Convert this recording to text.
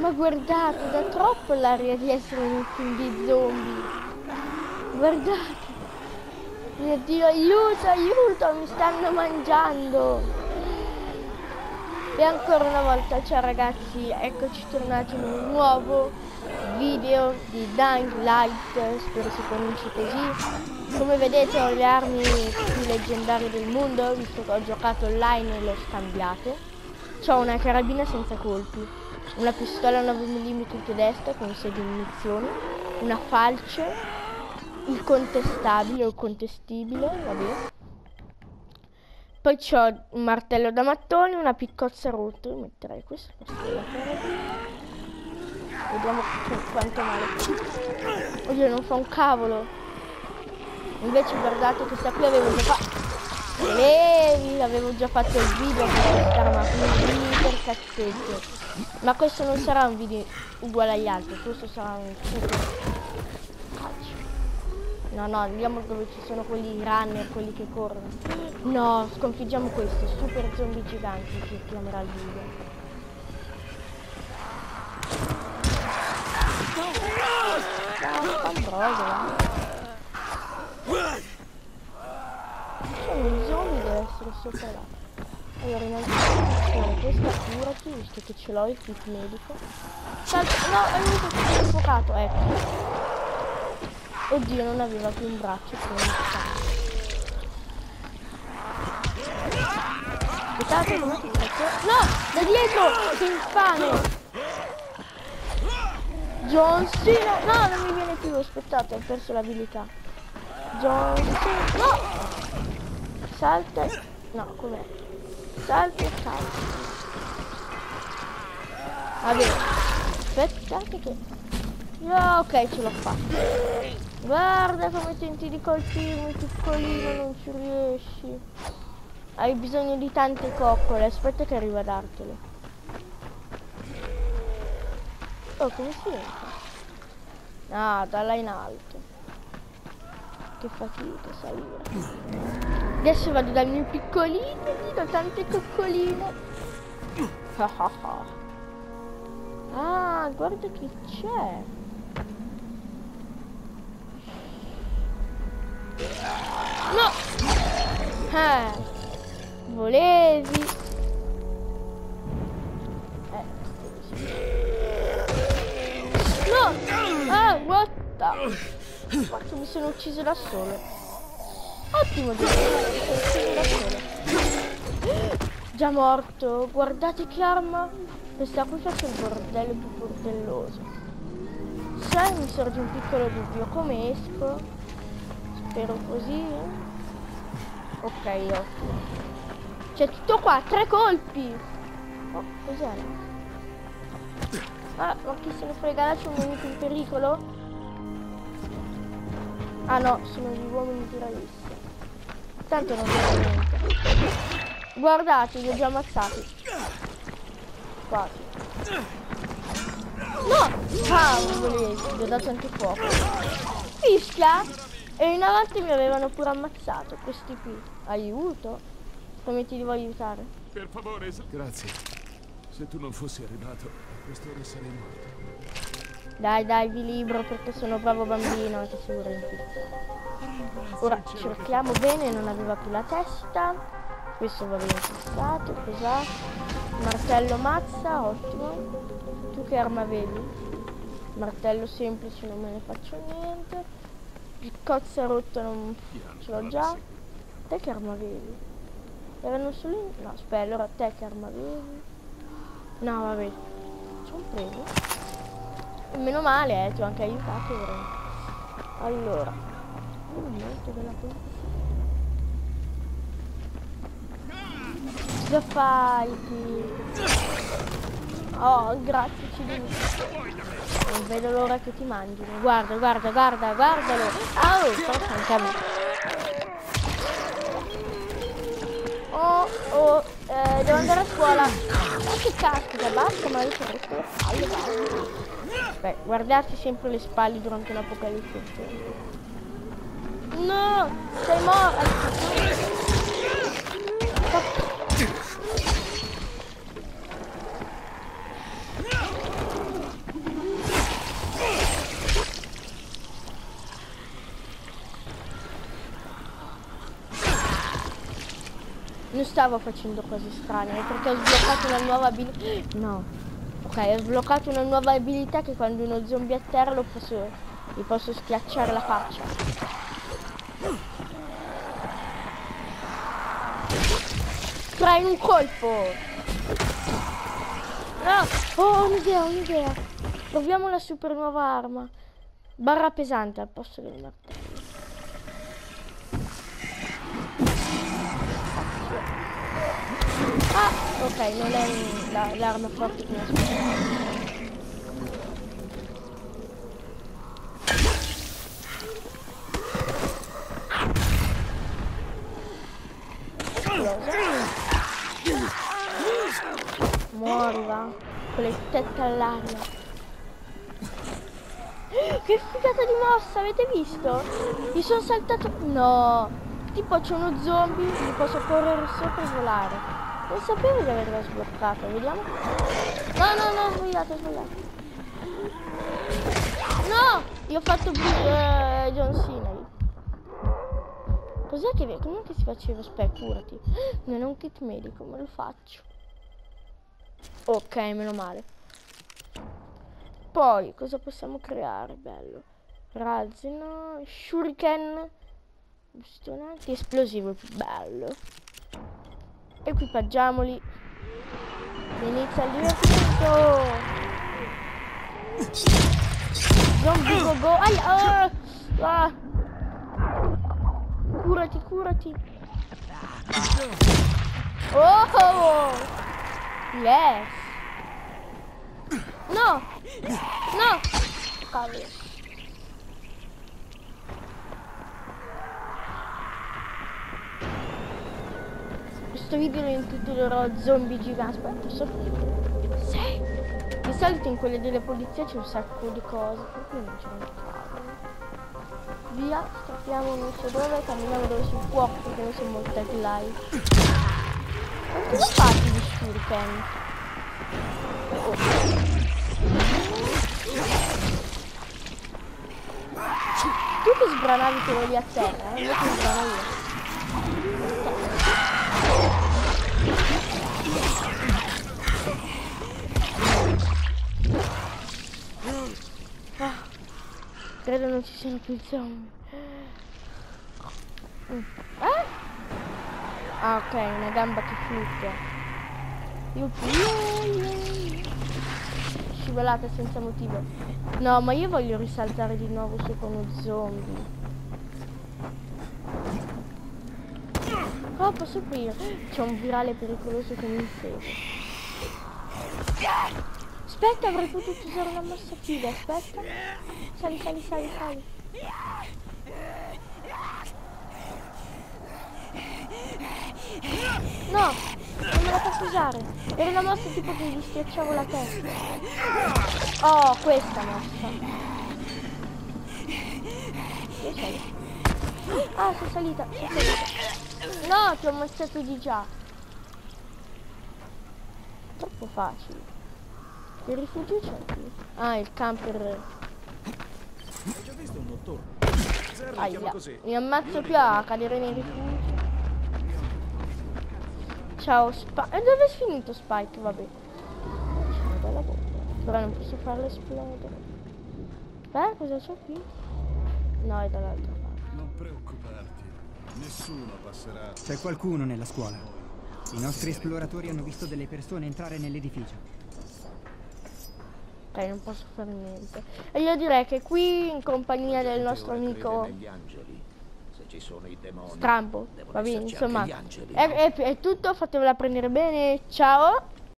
Ma guardate, da troppo l'aria di essere in un film di zombie. Guardate. Mio Dio, aiuto, aiuto, mi stanno mangiando. E ancora una volta, ciao ragazzi, eccoci tornati in un nuovo video di Dying Light, spero si pronunci così. Come vedete ho le armi più leggendarie del mondo, visto che ho giocato online e le ho scambiate. Ho una carabina senza colpi, una pistola 9 mm tedesca con 6 munizioni, una falce il contestabile o contestibile, vabbè. Poi c'ho un martello da mattoni, una piccozza rotta, metterei questo, Vediamo quanto male. Oddio, non fa un cavolo. Invece guardate questa qui avevo già fatto. Levi, avevo già fatto il video per questa arma qui per cazzetto. Ma questo non sarà un video uguale agli altri, questo sarà un super No, no, andiamo dove ci sono quelli runner, quelli che corrono. No, sconfiggiamo questi, super zombie giganti che chiamerà il video. Ambrosia. Sono i zombie deve essere sopra là. Allora innanzitutto questa curati, visto che ce l'ho il kit medico. Salta, no, è venuto tutto sfocato, ecco. Oddio, non aveva più un braccio. Aspettate, come si No! Da dietro! Che infame! John Cena! No, non mi viene più, aspettate, ho perso l'abilità. John Cena! No! Salta. No, com'è? Salta e salta. Vabbè. Aspettate che... No, ok, ce l'ho fatta. Guarda come tenti di colpirmi piccolino, non ci riesci. Hai bisogno di tante coccole, aspetta che arriva a dartele. Oh, come si entra? Ah, dalla in alto. Che fatica salire. Adesso vado dal mio piccolino gli do tante coccoline. ah, guarda chi c'è. No! Eh, volevi. Eh. No! Ah, what the... Quanto mi sono ucciso da solo. Ottimo, mi sono ucciso da solo. Già morto. Guardate che arma. Questa qui faccio il bordello più bordelloso. Sai, mi sorge un piccolo dubbio. Come esco? Spero così. Ok, ottimo. C'è tutto qua, tre colpi. Oh, cos'è? Ah, ma chi se ne frega, c'è un nemico in pericolo? Ah no, sono gli uomini tiravisti. Tanto non vedo niente. Guardate, li ho già ammazzati. Quasi. No! Ah, non volevo, gli ho dato anche fuoco. Fischia! E in avanti mi avevano pure ammazzato questi qui. Aiuto? Come ti devo aiutare? Per favore, grazie. Se tu non fossi arrivato, a quest'ora sarei morto. Dai, dai, vi libro perché sono bravo bambino, ti sicuro in Ora cerchiamo bene, non aveva più la testa. Questo va bene fissato, cos'ha? Martello mazza, ottimo. Tu che arma avevi? Martello semplice, non me ne faccio niente. È rotto, non ce l'ho già. Te che arma avevi? Erano solo in... No, aspetta, allora te che arma avevi? No, vabbè. Ci ho preso. Meno male, eh, ti ho anche aiutato ora. Allora. Oh, molto della Cosa fai? Oh, grazie, ci devi. Non vedo l'ora che ti mangino. Guarda, guarda, guarda, guardalo. Oh, però anche a me. Oh, eh, devo andare a scuola. Ma che caspita, basta, ma io sono le spalle, basta. Beh, guardarsi sempre le spalle durante l'apocalisse. No, sei morto. Non stavo facendo cose strane, perché ho sbloccato una nuova abilità. No. Ok, ho sbloccato una nuova abilità che quando uno zombie a terra lo posso. gli posso schiacciare la faccia. Tra in un colpo! No! Oh, ho un'idea, un'idea! Proviamo la super nuova arma. Barra pesante al posto del martello. Ah, ok, non è la- l'arma forte che mi aspettavo. Muori va, con le tette all'aria. Che figata di mossa, avete visto? Mi sono saltato... No! Tipo c'è uno zombie, gli posso correre sopra e volare. Non sapevo di averla sbloccata, vediamo. No, no, no, ho sbagliato, ho sbagliato. No! Io ho fatto eh, John Cena. lì. Cos'è che... Com'è che si faceva? Aspetta, curati. Non è un kit medico, me lo faccio. Ok, meno male. Poi, cosa possiamo creare? Bello. Razzi, no. Shuriken. Bastonati. Esplosivo, bello. Equipaggiamoli. Inizia il divertimento. Zombie go go. Ai, ah, ah. Curati, curati. Oh! Yes. No! No! Cavolo. Questo video lo intitolerò Zombie giganti. Aspetta, so. Sì. Di solito in quelle delle polizie c'è un sacco di cose, per cui non c'è un cavolo. Via, scappiamo non so dove, camminiamo dove si può, perché noi siamo molto live. Ma cosa fate di shuriken? Oh. Tu che sbranavi quello lì a terra, eh? Io che sbrano io. Credo non ci siano più zombie. Eh? Ah ok, una gamba che fluttua. Scivolata senza motivo. No, ma io voglio risaltare di nuovo su con uno zombie. Oh, posso aprire? C'è un virale pericoloso che mi insegue. Aspetta, avrei potuto usare una mossa figa, aspetta. Sali, sali, sali, sali. No, non me la posso usare. Era una mossa tipo che gli schiacciavo la testa. Oh, questa mossa. Dove sei? Ah, sei salita, sei salita. No, ti ho ammazzato di già. Troppo facile. Il rifugio c'è qui. Ah, il camper. Hai già visto un notturno? Aia. così. Mi ammazzo più a cadere nei rifugi. Ciao Spike. E dove è finito Spike? Vabbè. C'è una bella bomba. Però non posso farla esplodere. Beh, cosa c'è qui? No, è dall'altra parte. Non preoccuparti. Nessuno passerà. C'è qualcuno nella scuola. I nostri esploratori hanno visto delle persone entrare nell'edificio. Ok, non posso fare niente. E io direi che qui in compagnia del nostro amico ci sono i demoni. Strambo, va bene, insomma. È, è- è tutto, fatevela prendere bene. Ciao.